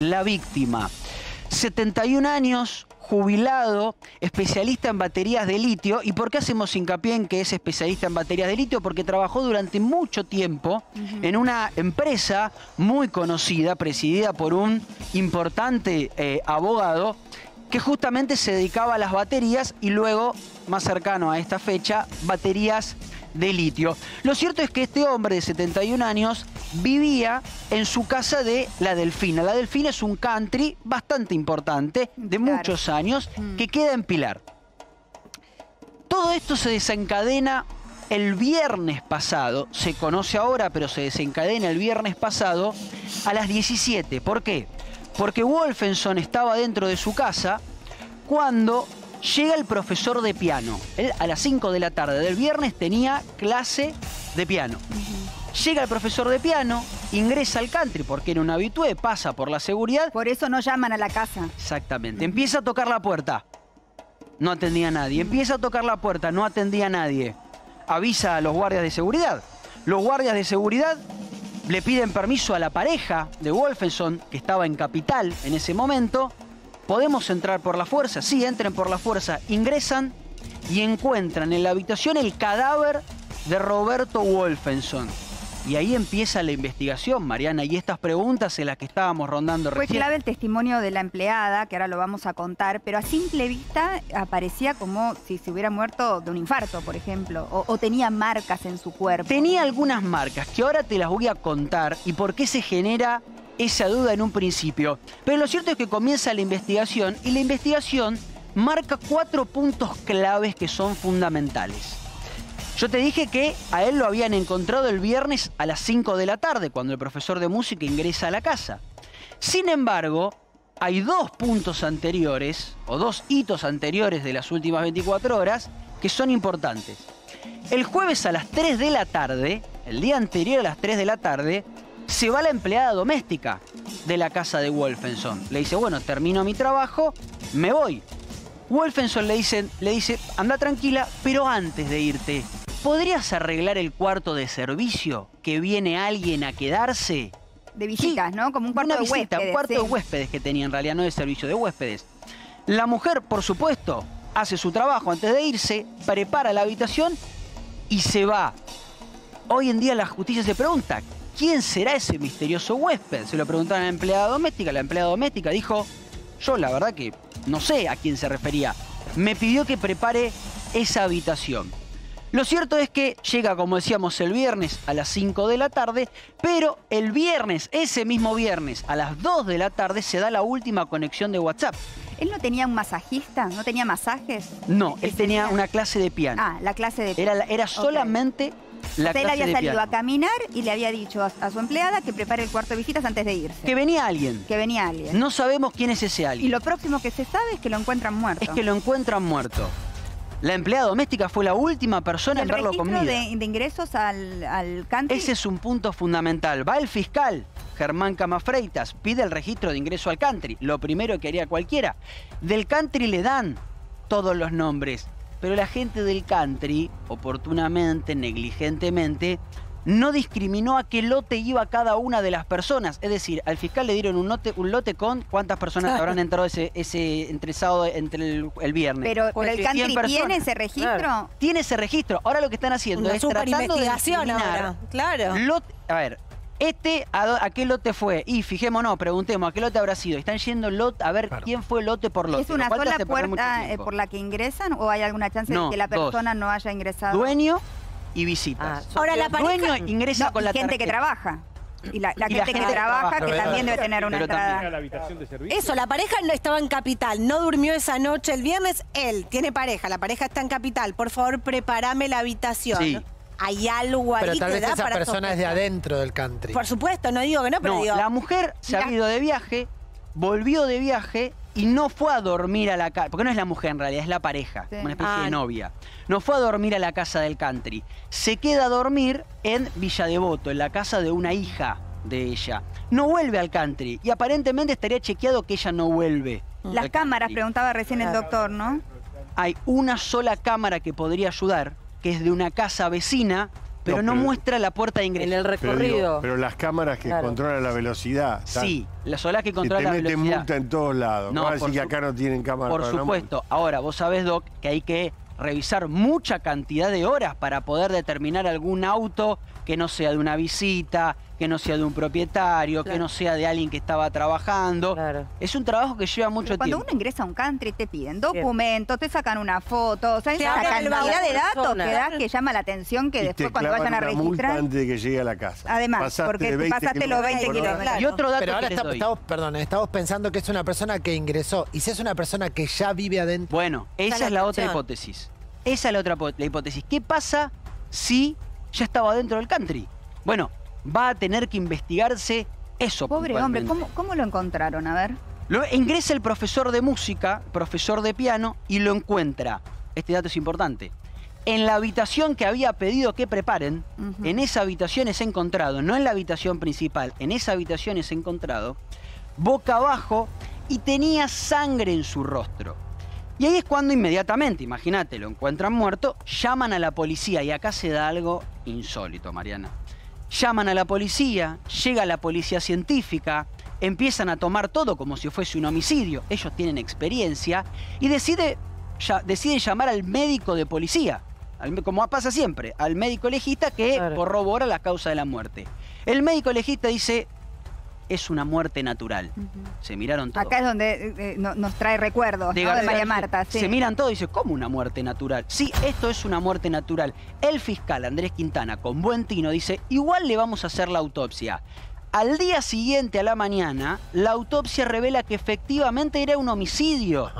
la víctima. 71 años, jubilado, especialista en baterías de litio. ¿Y por qué hacemos hincapié en que es especialista en baterías de litio? Porque trabajó durante mucho tiempo en una empresa muy conocida, presidida por un importante eh, abogado, que justamente se dedicaba a las baterías y luego, más cercano a esta fecha, baterías de litio. Lo cierto es que este hombre de 71 años vivía en su casa de La Delfina. La Delfina es un country bastante importante, de muchos años, Mm. que queda en Pilar. Todo esto se desencadena el viernes pasado, se conoce ahora, pero se desencadena el viernes pasado a las 17. ¿Por qué? Porque Wolfenson estaba dentro de su casa cuando llega el profesor de piano. Él a las 5 de la tarde del viernes tenía clase de piano. Llega el profesor de piano, ingresa al country porque era un habitué, pasa por la seguridad. Por eso no llaman a la casa. Exactamente. Empieza a tocar la puerta. No atendía a nadie. Empieza a tocar la puerta. No atendía a nadie. Avisa a los guardias de seguridad. Los guardias de seguridad le piden permiso a la pareja de Wolfenson, que estaba en Capital en ese momento. ¿Podemos entrar por la fuerza? Sí, entren por la fuerza. Ingresan y encuentran en la habitación el cadáver de Roberto Wolfenson. Y ahí empieza la investigación, Mariana, y estas preguntas en las que estábamos rondando Fue recién. clave el testimonio de la empleada, que ahora lo vamos a contar, pero a simple vista aparecía como si se hubiera muerto de un infarto, por ejemplo, o, o tenía marcas en su cuerpo. Tenía algunas marcas que ahora te las voy a contar y por qué se genera esa duda en un principio. Pero lo cierto es que comienza la investigación y la investigación marca cuatro puntos claves que son fundamentales. Yo te dije que a él lo habían encontrado el viernes a las 5 de la tarde, cuando el profesor de música ingresa a la casa. Sin embargo, hay dos puntos anteriores, o dos hitos anteriores de las últimas 24 horas, que son importantes. El jueves a las 3 de la tarde, el día anterior a las 3 de la tarde, se va la empleada doméstica de la casa de Wolfenson. Le dice, bueno, termino mi trabajo, me voy. Wolfenson le, dicen, le dice, anda tranquila, pero antes de irte, ¿podrías arreglar el cuarto de servicio que viene alguien a quedarse? De visitas, ¿no? Como un cuarto Una de visita, huéspedes. un cuarto sí. de huéspedes que tenía en realidad, no de servicio, de huéspedes. La mujer, por supuesto, hace su trabajo antes de irse, prepara la habitación y se va. Hoy en día la justicia se pregunta, ¿quién será ese misterioso huésped? Se lo preguntaron a la empleada doméstica, la empleada doméstica dijo, yo la verdad que no sé a quién se refería. Me pidió que prepare esa habitación. Lo cierto es que llega, como decíamos, el viernes a las 5 de la tarde, pero el viernes, ese mismo viernes, a las 2 de la tarde, se da la última conexión de WhatsApp. ¿Él no tenía un masajista? ¿No tenía masajes? No, él tenía una clase de piano. Ah, la clase de... Era, la- era solamente la clase había de salido piano. a caminar y le había dicho a, a su empleada que prepare el cuarto de visitas antes de irse. Que venía alguien. Que venía alguien. No sabemos quién es ese Y alguien. lo próximo que se sabe es que lo encuentran muerto. Es que lo encuentran muerto. La empleada doméstica fue la última persona ¿Y en verlo con vida. de, de ingresos al, al country? Ese es un punto fundamental. Va el fiscal, Germán Camafreitas, pide el registro de ingreso al country. Lo primero que haría cualquiera. Del country le dan todos los nombres. Pero la gente del country, oportunamente, negligentemente, no discriminó a qué lote iba cada una de las personas. Es decir, al fiscal le dieron un lote, un lote con cuántas personas Claro. habrán entrado ese, ese entre sábado entre el, el viernes. Pero, pero el 100 country personas. tiene ese registro. Tiene ese registro. Ahora lo que están haciendo Una es tratando de discriminar ahora. Claro. Lote- a ver, este, a, do- ¿a qué lote fue? Y fijémonos, preguntemos, ¿a qué lote habrá sido? Están yendo lot, a ver Claro. quién fue lote por lote. ¿Es una sola puerta eh, por la que ingresan o hay alguna chance No, de que la dos. persona no haya ingresado? Dueño y visitas. Ahora la pareja... Dueño ingresa No, con y la gente que trabaja. Y la, la Y la gente que gente que trabaja trabaja, que también debe tener una entrada. también. la habitación de servicio. Eso, la pareja no estaba en capital, no durmió esa noche el viernes, él tiene pareja, la pareja está en capital, por favor prepárame la habitación. Sí. Hay algo ahí Pero que tal vez da esa para persona es de sospechar. adentro del country. Por supuesto, no digo que no, pero No, digo... la mujer se ha ido de viaje, volvió de viaje y no fue a dormir a la casa, porque no es la mujer en realidad, es la pareja, Sí. una especie Ah. de novia. No fue a dormir a la casa del country, se queda a dormir en Villa Devoto, en la casa de una hija de ella. No vuelve al country y aparentemente estaría chequeado que ella no vuelve. Las al cámaras, country. preguntaba recién el doctor, ¿no? Hay una sola cámara que podría ayudar, que es de una casa vecina, pero no, pero- muestra la puerta de ingreso. En el Pero, recorrido. digo, pero las cámaras que Claro. controlan la velocidad. están- Sí, las olas que que controlan te la meten velocidad. multa en todos lados. No, No, va a decir por que acá no tienen cámara Por para supuesto. Ahora, vos sabés, Doc, que hay que revisar mucha cantidad de horas para poder determinar algún auto que no sea de una visita, que no sea de un propietario, que no sea de alguien que estaba trabajando. Claro. Es un trabajo que lleva mucho Pero cuando tiempo. uno ingresa a un country te piden documentos, te sacan una foto, o sea, hay una cantidad de datos Persona. que da que llama la atención que Y te después cuando vayan a una multa registrar. antes de que llegue a la casa. Además, Pasaste porque de 20 pasaste los 20 por hora. kilómetros. Y otro dato Pero ahora que les está- doy. estamos, perdón, estamos pensando que es una persona que ingresó. Y si es una persona que ya vive adentro. Bueno, esa es la otra hipótesis. Esa es la otra la hipótesis. ¿Qué pasa si ya estaba dentro del country? Bueno, va a tener que investigarse eso. Pobre hombre. ¿cómo, ¿cómo lo encontraron? A ver. Lo- ingresa el profesor de música, profesor de piano, y lo encuentra. Este dato es importante. En la habitación que había pedido que preparen, en esa habitación es encontrado, no en la habitación principal, en esa habitación es encontrado, boca abajo y tenía sangre en su rostro. Y ahí es cuando inmediatamente, imagínate, lo encuentran muerto, llaman a la policía y acá se da algo insólito, Mariana. Llaman a la policía, llega la policía científica, empiezan a tomar todo como si fuese un homicidio, ellos tienen experiencia y decide, ya- llamar al médico de policía, al- como pasa siempre, al médico legista que Claro. corrobora la causa de la muerte. El médico legista dice, es una muerte natural. Se miraron todos. Acá es donde eh, eh, no- nos trae recuerdos de ¿no? de García María. Marta. sí. Se miran todos y dicen, ¿cómo una muerte natural? Sí, esto es una muerte natural. El fiscal Andrés Quintana, con buen tino, dice, igual le vamos a hacer la autopsia. Al día siguiente, a la mañana, la autopsia revela que efectivamente era un homicidio.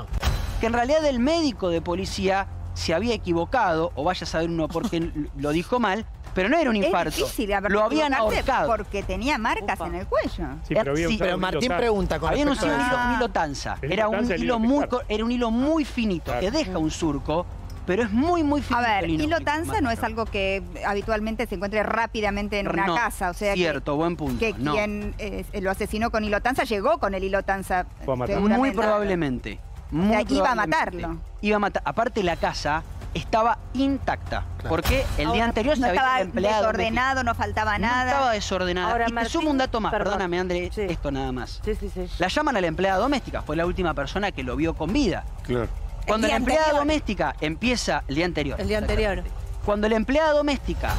Que en realidad el médico de policía se había equivocado, o vaya a saber uno por qué lo dijo mal, pero no era un Es infarto. difícil haber lo habían ahorcado. porque tenía marcas en el cuello. Sí, pero había Sí, usado Pero un Martín pregunta con Habían un hilo, eso. un hilo tanza. Era un hilo hilo muy, era un hilo muy finito, Claro. que deja un surco, pero es muy, muy finito. A ver, el hilo tanza no es algo que habitualmente se encuentre rápidamente en una No, casa. O sea, que- Cierto, buen punto. que, no. quien eh, lo asesinó con hilo tanza llegó con el hilo tanza. Muy probablemente. muy sea, iba a probablemente. matarlo. Iba a matar. Aparte, la casa estaba intacta. Claro. Porque el día anterior se no había estaba empleado. desordenado, no faltaba No nada. estaba desordenada. Ahora, y te Martín, sumo un dato más, perdón. perdóname, André, Sí. esto nada más. Sí, sí, sí. La llaman a la empleada doméstica, fue la última persona que lo vio con vida. Claro. Cuando la empleada anterior. doméstica empieza, el día anterior. El día anterior. Cuando la empleada doméstica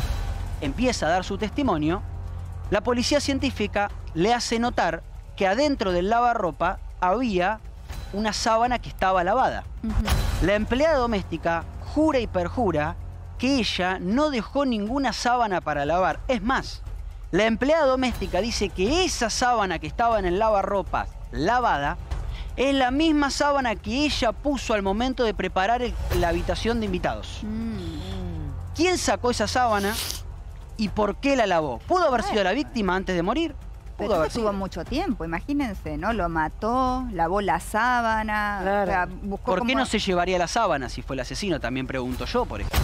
empieza a dar su testimonio, la policía científica le hace notar que adentro del lavarropa había una sábana que estaba lavada. La empleada doméstica jura y perjura que ella no dejó ninguna sábana para lavar. Es más, la empleada doméstica dice que esa sábana que estaba en el lavarropas lavada es la misma sábana que ella puso al momento de preparar el- la habitación de invitados. Mm. ¿Quién sacó esa sábana y por qué la lavó? ¿Pudo haber sido la víctima antes de morir? Pudo Pero haber eso tuvo sido. mucho tiempo, imagínense, ¿no? Lo mató, lavó la sábana, Claro. o sea, buscó ¿Por qué no se llevaría la sábana si fue el asesino? También pregunto yo, por ejemplo.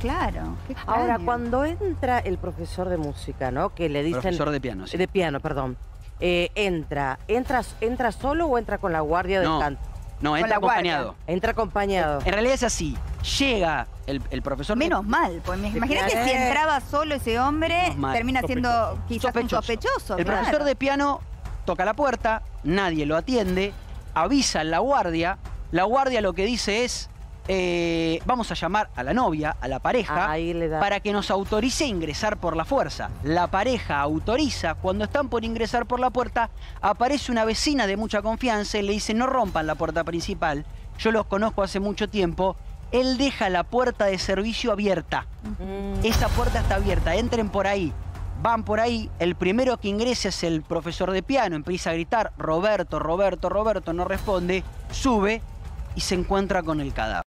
Claro. qué Ahora, cuando entra el profesor de música, ¿no? Que le dicen... Profesor de piano, sí. De piano, perdón. Eh, entra, entra, ¿entra solo o entra con la guardia del No. canto? No, entra guardia. acompañado. Entra acompañado. En realidad es así. Llega el, el profesor. de- Menos mal, pues me- imagínate si entraba solo ese hombre, mal. termina siendo Sospechoso. quizás un sospechoso. El claro. profesor de piano toca la puerta, nadie lo atiende, avisa a la guardia. La guardia lo que dice es: eh, vamos a llamar a la novia, a la pareja, Ahí le da. para que nos autorice a ingresar por la fuerza. La pareja autoriza, cuando están por ingresar por la puerta, aparece una vecina de mucha confianza y le dice, no rompan la puerta principal, yo los conozco hace mucho tiempo, él deja la puerta de servicio abierta. Mm. Esa puerta está abierta, entren por ahí. Van por ahí, el primero que ingresa es el profesor de piano, empieza a gritar, Roberto, Roberto, Roberto, no responde, sube y se encuentra con el cadáver.